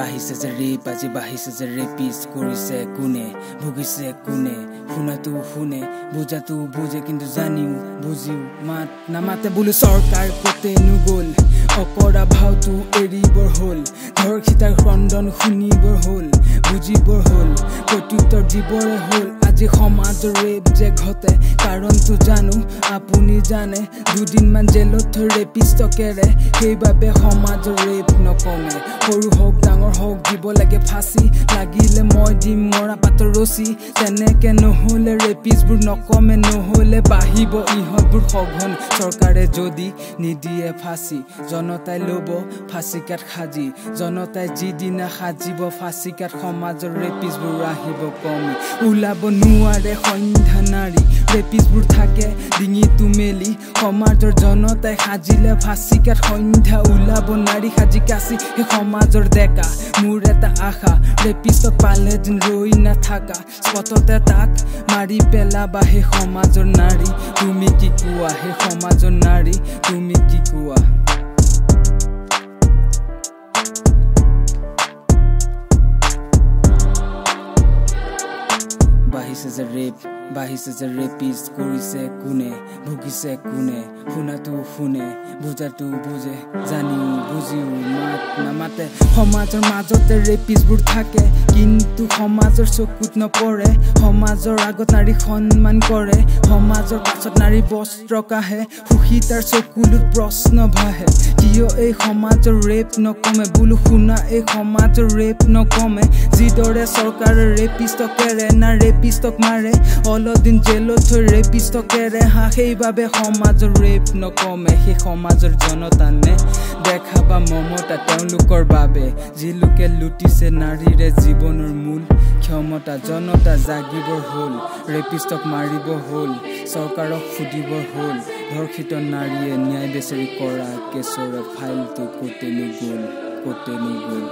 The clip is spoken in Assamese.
বাঢ়িছে যে ৰেপ আজি বাঢ়িছে যে ৰেপিছ কৰিছে কোনে? ভুগিছে কোনে? শুনাটো শুনে বুজাটো বুজে কিন্তু জানিও বুজিও মাত নামাতে বোলো চৰকাৰ কতেনো গ'ল অকৰা ভাওটো এৰিবৰ হ'ল ধৰ্ষিতাৰ ক্ৰদন শুনিবৰ হ'ল বুজিবৰ হ'ল প্ৰত্যুত্তৰ দিবৰে হ'ল। আজি সমাজৰ ৰেপ যে ঘটে কাৰণটো জানো আপুনি জানে দুদিনমান জেলত ৰেপিষ্টকেৰে সেইবাবে সমাজৰ ৰেপ নকমে। সৰু হওক ডাঙৰ হওক দিব লাগে ফাঁচি লাগিলে মই দিম মৰা পাতৰ ৰচি তেনেকে নহ'লে ৰেপিছবোৰ নকমে নহ'লে বাঢ়িব ইহঁতবোৰ সঘন। চৰকাৰে যদি নিদিয়ে ফাঁচি জনতাই ল'ব ফাঁচি কাঠ সাজি। জনতাই যিদিনা সাজিব ফাঁচি কাঠ সমাজৰ ৰেপিছবোৰ আহিব কমি। ওলাব নোৱাৰে সন্ধ্যা নাৰী ৰেপিছবোৰ থাকে ডিঙিটো মেলি সমাজৰ জনতাই সাজিলে ফাঁচি কাঠ সন্ধ্যা ওলাব নাৰী সাজি কাচি সেই সমাজৰ ডেকা মোৰ এটা আশা ৰেপিছক পালে যেন ৰৈ নাথাকা স্পটতে তাক মাৰি পেলাবা সেই সমাজৰ নাৰী তুমি কি কোৱা সেই সমাজৰ নাৰী তুমি কি কোৱা বাঢ়িছে যে ৰেপ বাঢ়িছে যে ৰেপিছ কৰিছে কোনে ভুগিছে কোনে শুনাটো শুনে বুজাটো বুজে জানিও বুজিও মাত নামাতে। সমাজৰ মাজতে ৰেপিছবোৰ থাকে কিন্তু সমাজৰ চকুত নপৰে। সমাজৰ আগত নাৰী সন্মান কৰে সমাজৰ পাছত নাৰী বস্ত্ৰ কাহে সুখী তাৰ চকুলোত প্ৰশ্ন ভাহে। কিয় এই সমাজৰ ৰেপ নকমে? বোলো শুনা এই সমাজৰ ৰেপ নকমে। যিদৰে চৰকাৰে ৰেপিষ্টকেৰে না ৰেপিষ্টক মাৰে অলদিন জেলত থৈ ৰেপিষ্টকেৰে হা সেইবাবে সমাজৰ ৰেপ নকমে। সেই সমাজৰ জনতানে দেখাবা মমতা তেওঁলোকৰ বাবে। যি লোকে লুটিছে নাৰীৰে জীৱনৰ মূল ক্ষমতা জনতা জাগিবৰ হ'ল ৰেপিষ্টক মাৰিব হ'ল চৰকাৰক সুধিবৰ হ'ল ধৰ্ষিত নাৰীয়ে ন্যায় বেচেৰি কৰা কেশৰ ফাইলটো কতেনো গ'ল কতেনো গ'ল।